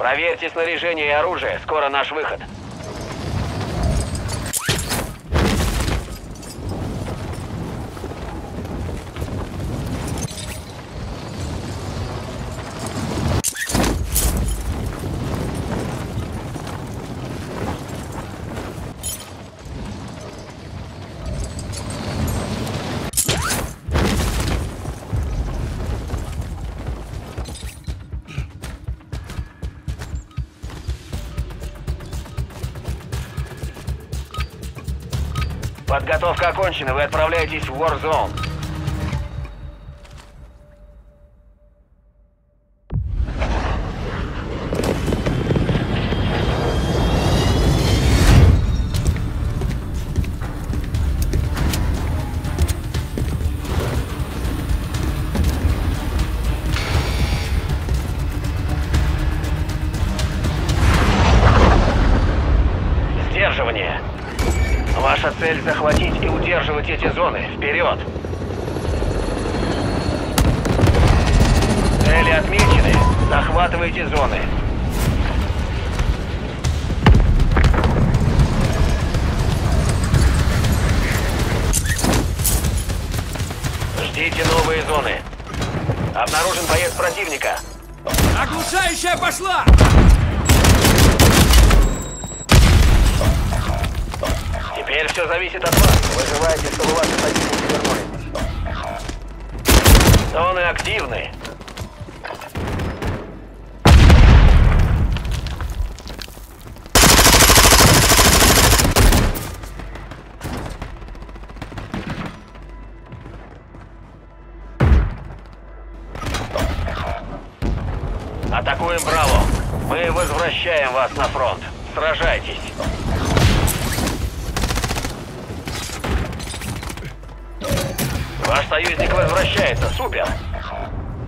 Проверьте снаряжение и оружие. Скоро наш выход. Подготовка окончена. Вы отправляетесь в Warzone. Цель захватить и удерживать эти зоны. Вперед! Цели отмечены. Захватывайте зоны. Ждите новые зоны. Обнаружен боец противника. Оглушающая пошла! Теперь все зависит от вас. Выживайте, чтобы ваши союзники вернулись. Зоны активны. Атакуем Браво. Мы возвращаем вас на фронт. Сражайтесь. Ваш союзник возвращается. Супер.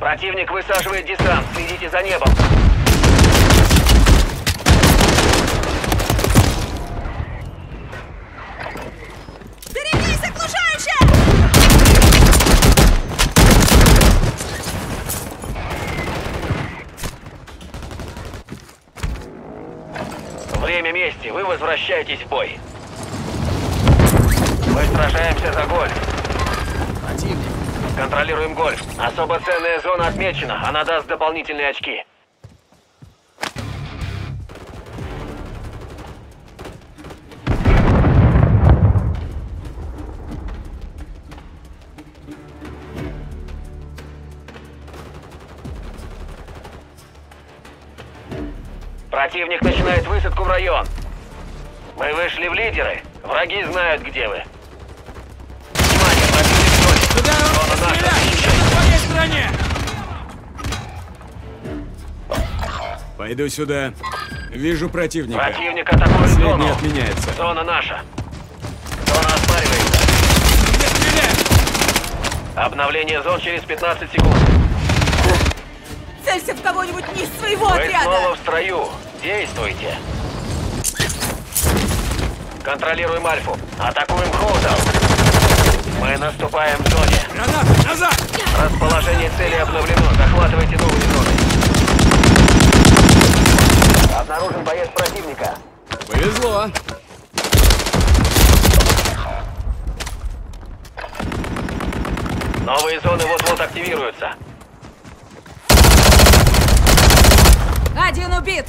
Противник высаживает десант. Следите за небом. Время мести. Вы возвращаетесь в бой. Мы сражаемся за гольф. Контролируем гольф. Особо ценная зона отмечена. Она даст дополнительные очки. Противник начинает высадку в район. Мы вышли в лидеры. Враги знают, где вы. Внимание, противник в зоне. Туда Зона наша. стреляй! Защищайте. На твоей стороне! Пойду сюда. Вижу противника. Противник атакует Последний зону. отменяется. Зона наша. Зона оспаривается. Не стреляй! Обновление зон через 15 секунд. Целься в кого-нибудь не из своего Вы отряда! снова в строю. Действуйте. Контролируем Альфу. Атакуем Хоутал. Мы наступаем в зоне. Гранат! Назад! Расположение цели обновлено. Захватывайте новые зоны. Обнаружен боец противника. Повезло. Новые зоны вот-вот активируются. Один убит!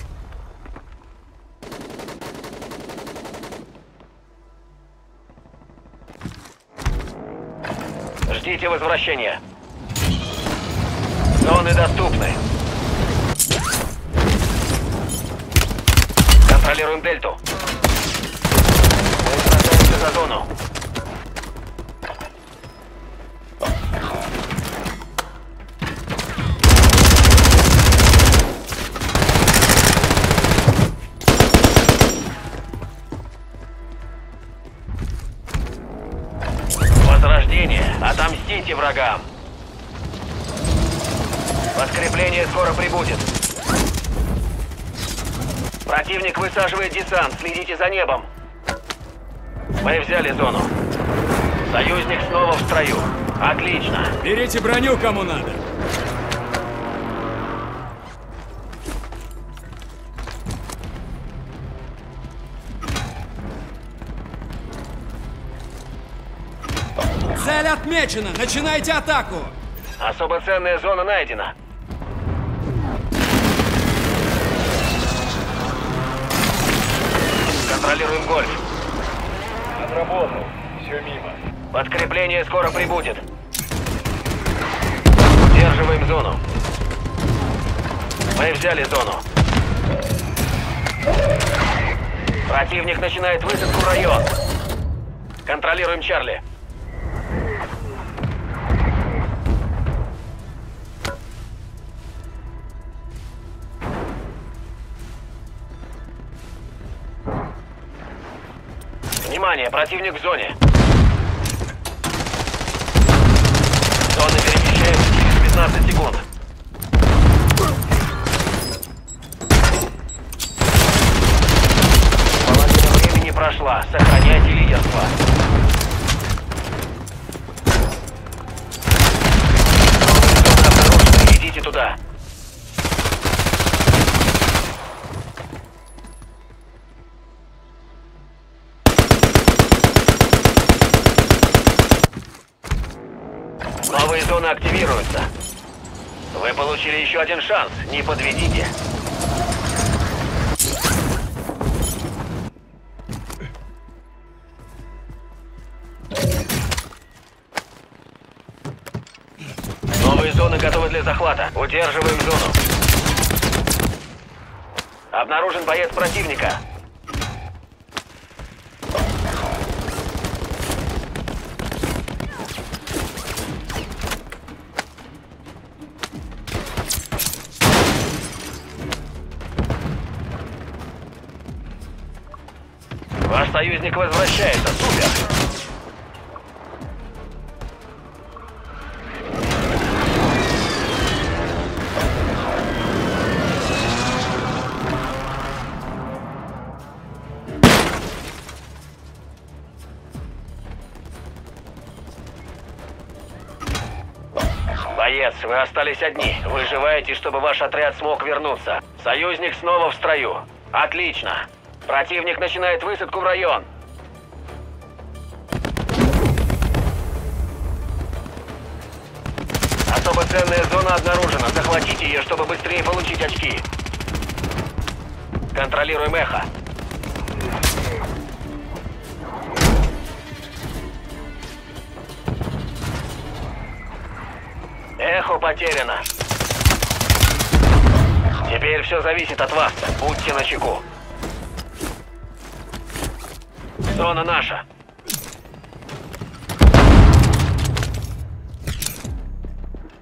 Ждите возвращения. Зоны доступны. Контролируем дельту. Мы за зону. Отомстите врагам. Подкрепление скоро прибудет. Противник высаживает десант. Следите за небом. Мы взяли зону. Союзник снова в строю. Отлично. Берите броню, кому надо. Цель отмечена! Начинайте атаку! Особо ценная зона найдена. Контролируем гольф. Отработал. Все мимо. Подкрепление скоро прибудет. Удерживаем зону. Мы взяли зону. Противник начинает высадку в район. Контролируем Чарли. Внимание, противник в зоне. Зона перемещается через 15 секунд. Половина времени прошла. Сохраняйте лидерство. Идите туда. Новые зоны активируются. Вы получили еще один шанс. Не подведите. Новые зоны готовы для захвата. Удерживаем зону. Обнаружен боец противника. Ваш союзник возвращается. Супер. Боец, вы остались одни. Выживаете, чтобы ваш отряд смог вернуться. Союзник снова в строю. Отлично. Противник начинает высадку в район. Особо ценная зона обнаружена. Захватите ее, чтобы быстрее получить очки. Контролируем эхо. Эхо потеряно. Теперь все зависит от вас. Будьте начеку. Зона наша.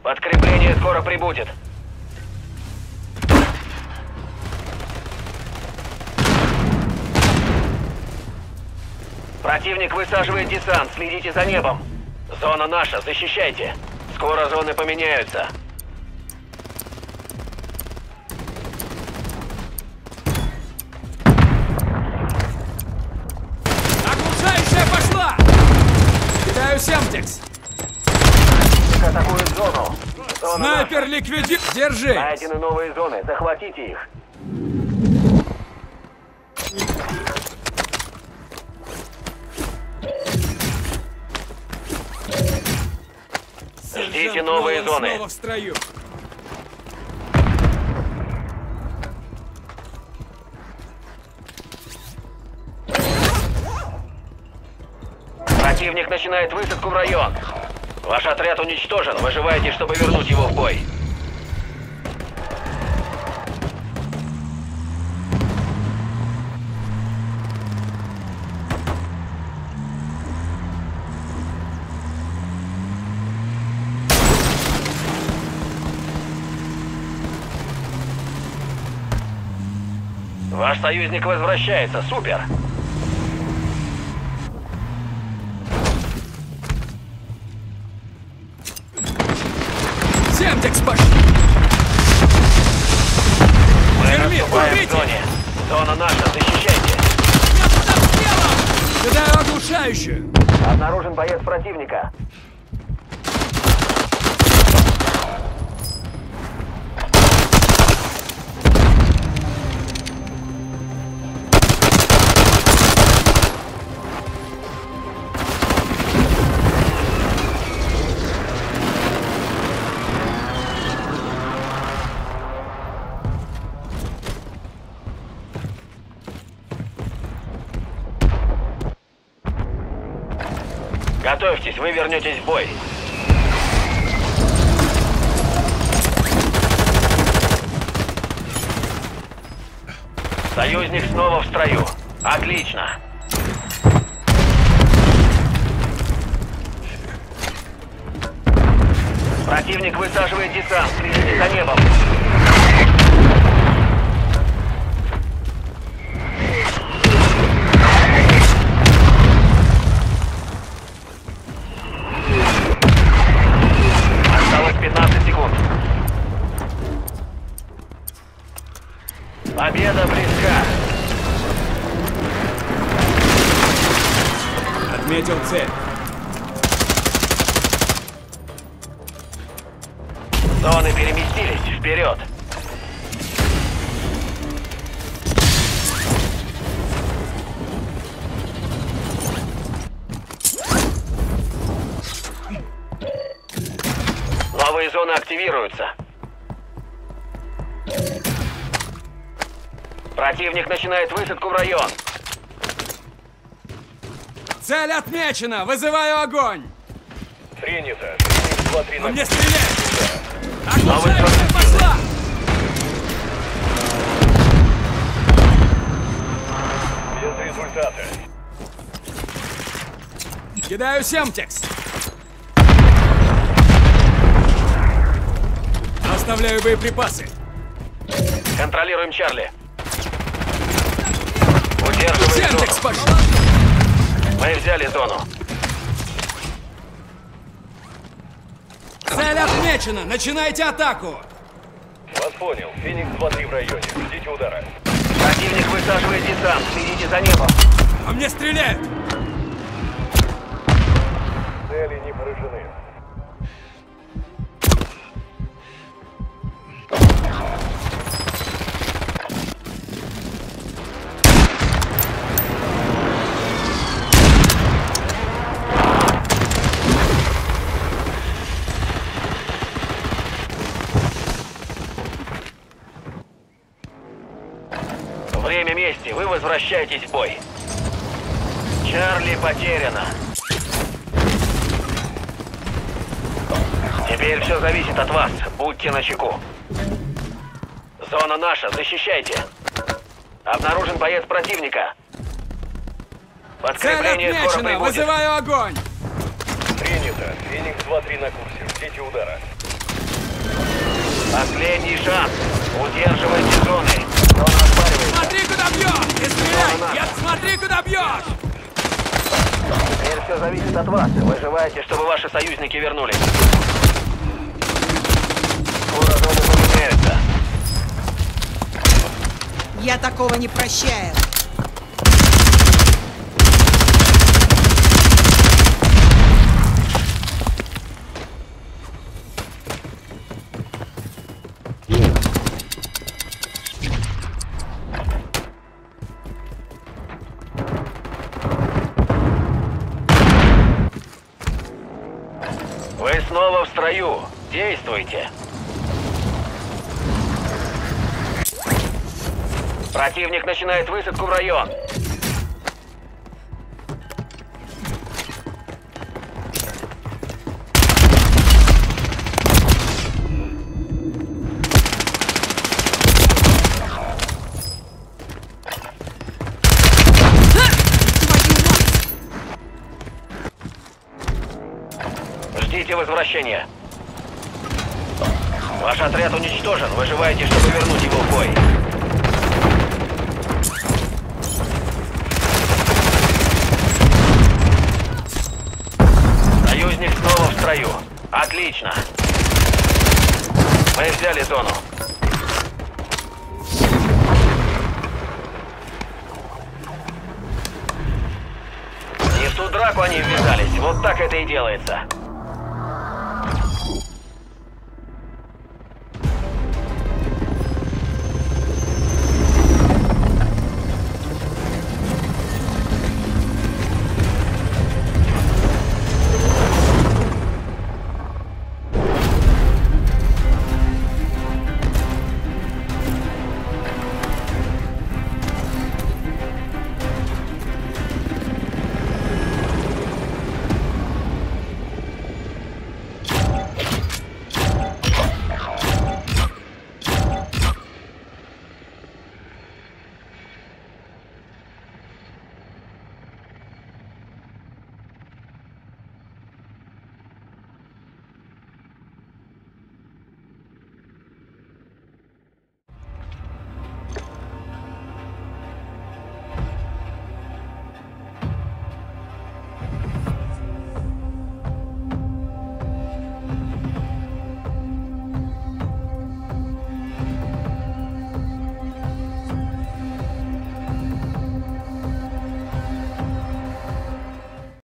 Подкрепление скоро прибудет. Противник высаживает десант. Следите за небом. Зона наша. Защищайте. Скоро зоны поменяются. Семтекс! Атакуют зону. Зона Снайпер ликвиди... Держи! Найдены новые зоны. Захватите их. Ждите новые зоны. снова в строю. Противник начинает высадку в район. Ваш отряд уничтожен. Выживайте, чтобы вернуть его в бой. Ваш союзник возвращается. Супер! Зона наша. Защищайте. Кидаю оглушающую! Обнаружен боец противника. Готовьтесь, вы вернетесь в бой. Союзник снова в строю. Отлично. Противник высаживает десант. Следите за небом. Отметил цель. Зоны переместились. Вперед. Новые зоны активируются. Противник начинает высадку в район. Цель отмечена! Вызываю огонь! Принято. Феникс 2-3 По на мне стрелять! Оглушающая фронт. пошла! Без результата. Кидаю семтекс! Оставляю боеприпасы. Контролируем Чарли. Удерживаем Семтекс зону. Взяли зону. Цель отмечена! Начинайте атаку! Вас понял. Феникс 2-3 в районе. Ждите удара. Противник высаживает десант. Следите за небом. По мне стреляют! Цели не поражены. Возвращаетесь в бой. Чарли потеряно. Теперь все зависит от вас. Будьте начеку. Зона наша. Защищайте. Обнаружен боец противника. Цель Подкрепление скоро отмечена! прибудет. Вызываю огонь! Принято. Феникс 2-3 на курсе. Ждите удара. Последний шанс. Удерживайте зоны. Смотри, куда бьешь! Не стреляй! Нет, смотри, куда бьешь! Теперь все зависит от вас. Выживайте, чтобы ваши союзники вернулись. Скоро зоны поменяются. Я такого не прощаю. Противник начинает высадку в район. Ждите возвращения. Ваш отряд уничтожен. Выживайте, чтобы вернуть его в бой. Отлично. Мы взяли зону. Не в ту драку они ввязались. Вот так это и делается.